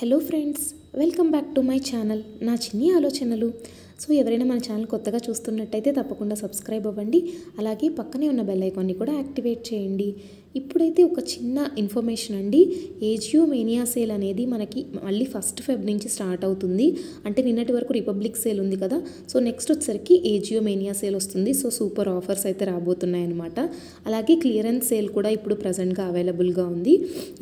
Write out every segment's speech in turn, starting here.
Hello friends welcome back to my channel నా చిన్ని ఆలోచనలు. సో ఎవరైనా మన ఛానల్ కొత్తగా చూస్తున్నట్టయితే తప్పకుండా సబ్స్క్రైబ్ అవ్వండి. అలాగే పక్కనే ఉన్న బెల్ ఐకాన్ని కూడా యాక్టివేట్ చేయండి. ఇప్పుడైతే ఒక చిన్న ఇన్ఫర్మేషన్ అండి. ఏజియో మేనియా సేల్ అనేది మనకి మళ్ళీ ఫస్ట్ ఫెబ్ నుంచి స్టార్ట్ అవుతుంది. అంటే నిన్నటి వరకు రిపబ్లిక్ సేల్ ఉంది కదా. సో నెక్స్ట్ వచ్చేసరికి ఏజియో మేనియా సేల్ వస్తుంది. సో సూపర్ ఆఫర్స్ అయితే రాబోతున్నాయి అనమాట అలాగే క్లియరెన్స్ సేల్ కూడా ఇప్పుడు ప్రజెంట్గా అవైలబుల్గా ఉంది.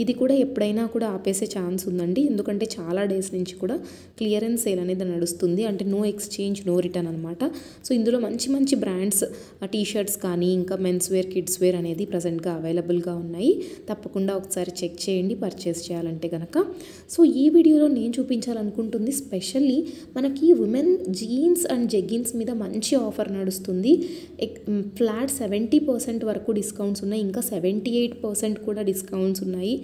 ఇది కూడా ఎప్పుడైనా కూడా ఆపేసే ఛాన్స్ ఉందండి. ఎందుకంటే చాలా డేస్ నుంచి కూడా క్లియరెన్స్ సేల్ అనేది నడుస్తుంది. అంటే నో ఎక్స్చేంజ్ నో రిటర్న్ అనమాట సో ఇందులో మంచి మంచి బ్రాండ్స్ టీ షర్ట్స్ కానీ ఇంకా మెన్స్ వేర్ కిడ్స్ వేర్ అనేది ప్రజెంట్గా అవైలబుల్గా ఉన్నాయి. తప్పకుండా ఒకసారి చెక్ చేయండి పర్చేస్ చేయాలంటే కనుక సో ఈ వీడియోలో నేను చూపించాలనుకుంటుంది స్పెషల్లీ మనకి ఉమెన్ జీన్స్ అండ్ జెగ్గిన్స్ మీద మంచి ఆఫర్ నడుస్తుంది. ఫ్లాట్ సెవెంటీ పర్సెంట్ వరకు డిస్కౌంట్స్ ఉన్నాయి. ఇంకా సెవెంటీ ఎయిట్ పర్సెంట్ కూడా డిస్కౌంట్స్ ఉన్నాయి.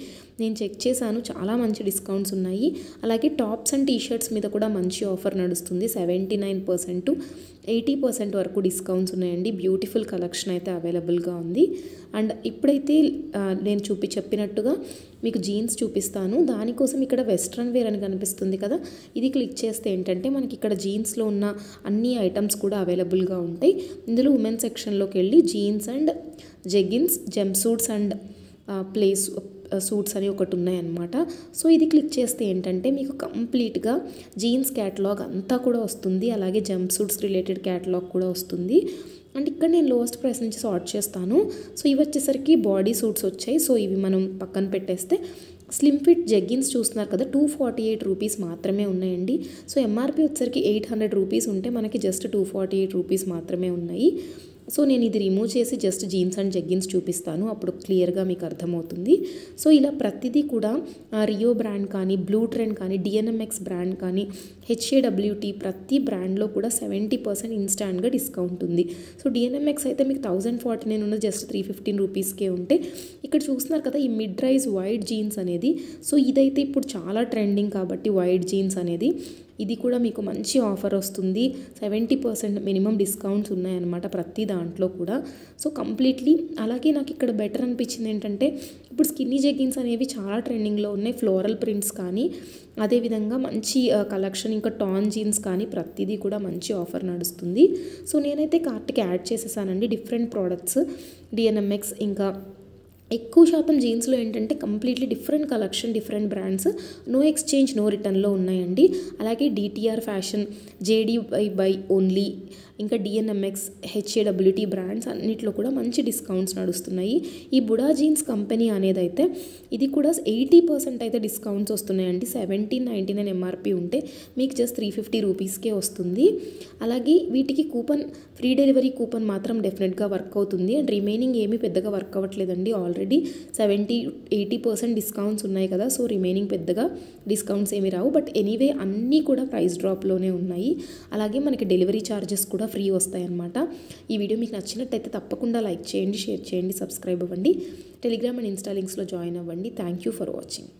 నేను చెక్ చేశాను చాలా మంచి డిస్కౌంట్స్ ఉన్నాయి. అలాగే టాప్స్ అండ్ టీ షర్ట్స్ మీద కూడా మంచి ఆఫర్ నడుస్తుంది seventy nine percent. Eighty percent వరకు డిస్కౌంట్స్ ఉన్నాయండి. బ్యూటిఫుల్ కలెక్షన్ అయితే అవైలబుల్గా ఉంది. అండ్ ఇప్పుడైతే నేను చూపి చెప్పినట్టుగా మీకు జీన్స్ చూపిస్తాను. దానికోసం ఇక్కడ వెస్ట్రన్ వేర్ అని కనిపిస్తుంది కదా ఇది క్లిక్ చేస్తే ఏంటంటే మనకి ఇక్కడ జీన్స్లో ఉన్న అన్ని ఐటమ్స్ కూడా అవైలబుల్గా ఉంటాయి. ఇందులో ఉమెన్ సెక్షన్లోకి వెళ్ళి jeans and jeggings jumpsuits and playsuits అని ఒకటి ఉన్నాయన్నమాట. సో ఇది క్లిక్ చేస్తే ఏంటంటే మీకు కంప్లీట్గా జీన్స్ క్యాటలాగ్ అంతా కూడా వస్తుంది. అలాగే జంప్ సూట్స్ రిలేటెడ్ క్యాటలాగ్ కూడా వస్తుంది. అండ్ ఇక్కడ నేను లోవెస్ట్ ప్రైస్ నుంచి సార్ట్ చేస్తాను. సో ఇవి వచ్చేసరికి బాడీ సూట్స్ వచ్చాయి. సో ఇవి మనం పక్కన పెట్టేస్తే స్లిమ్ ఫిట్ జగ్గిన్స్ చూస్తున్నారు కదా టూ ఫార్టీ ఎయిట్ రూపీస్ మాత్రమే ఉన్నాయండి. సో ఎంఆర్పి వచ్చేసరికి ఎయిట్ హండ్రెడ్ రూపీస్ ఉంటే మనకి just two forty eight rupees మాత్రమే ఉన్నాయి. సో నేను ఇది రిమూవ్ చేసి జస్ట్ జీన్స్ అండ్ జగ్గిన్స్ చూపిస్తాను. అప్పుడు క్లియర్గా మీకు అర్థమవుతుంది. సో ఇలా ప్రతిదీ కూడా ఆ, రియో బ్రాండ్ కానీ బ్లూ ట్రెండ్ కానీ డిఎన్ఎంఎక్స్ బ్రాండ్ కానీ హెచ్ఏడబ్ల్యూటీ ప్రతి బ్రాండ్లో కూడా సెవెంటీ పర్సెంట్ ఇన్స్టాంట్గా డిస్కౌంట్ ఉంది. సో డిఎన్ఎంఎక్స్ అయితే మీకు థౌజండ్ ఫార్టీ నైన్ ఉన్న జస్ట్ త్రీ ఫిఫ్టీన్ రూపీస్కే ఉంటే ఇక్కడ చూస్తున్నారు కదా ఈ మిడ్ రైజ్ వైట్ జీన్స్ అనేది. సో ఇదైతే ఇప్పుడు చాలా ట్రెండింగ్ కాబట్టి వైట్ జీన్స్ అనేది. ఇది కూడా మీకు మంచి ఆఫర్ వస్తుంది. సెవెంటీ పర్సెంట్ మినిమం డిస్కౌంట్స్ ఉన్నాయన్నమాట ప్రతి దాంట్లో కూడా. సో కంప్లీట్లీ అలాగే నాకు ఇక్కడ బెటర్ అనిపించింది ఏంటంటే ఇప్పుడు స్కిన్నీ జెగ్గిన్స్ అనేవి చాలా ట్రెండింగ్లో ఉన్నాయి. ఫ్లోరల్ ప్రింట్స్ కానీ అదేవిధంగా మంచి కలెక్షన్ ఇంకా టాన్ జీన్స్ కానీ ప్రతిదీ కూడా మంచి ఆఫర్ నడుస్తుంది. సో నేనైతే కార్ట్కి యాడ్ చేసేసానండి డిఫరెంట్ ప్రోడక్ట్స్. డిఎన్ఎంఎక్స్ ఇంకా ఎక్కువ శాతం జీన్స్లో ఏంటంటే completely different collection different brands. No exchange no రిటర్న్లో ఉన్నాయండి. అలాగే DTR fashion JD by by only ఇంకా డిఎన్ఎంఎక్స్ హెచ్ఏడబ్ల్యూటీ బ్రాండ్స్ అన్నిట్లో కూడా మంచి డిస్కౌంట్స్ నడుస్తున్నాయి. ఈ బుడా జీన్స్ కంపెనీ అనేది అయితే ఇది కూడా ఎయిటీ పర్సెంట్ అయితే డిస్కౌంట్స్ వస్తున్నాయండి. సెవెంటీన్ నైంటీ నైన్ ఎంఆర్పి ఉంటే మీకు జస్ట్ త్రీ ఫిఫ్టీ రూపీస్కే వస్తుంది. అలాగే వీటికి కూపన్ ఫ్రీ డెలివరీ కూపన్ మాత్రం డెఫినెట్గా వర్క్ అవుతుంది. అండ్ రిమైనింగ్ ఏమీ పెద్దగా work అవ్వట్లేదండి. All already seventy eighty percent discounts ఉన్నాయి కదా సో రిమైనింగ్ పెద్దగా డిస్కౌంట్స్ ఏమీ రావు. బట్ ఎనీవే అన్నీ కూడా ప్రైస్ డ్రాప్లోనే ఉన్నాయి. అలాగే మనకి డెలివరీ ఛార్జెస్ కూడా ఫ్రీ వస్తాయి అన్నమాట ఈ వీడియో మీకు నచ్చినట్టయితే తప్పకుండా లైక్ చేయండి షేర్ చేయండి సబ్స్క్రైబ్ అవ్వండి. టెలిగ్రామ్ అండ్ ఇన్స్టా లింక్స్లో జాయిన్ అవ్వండి. Thank you for watching.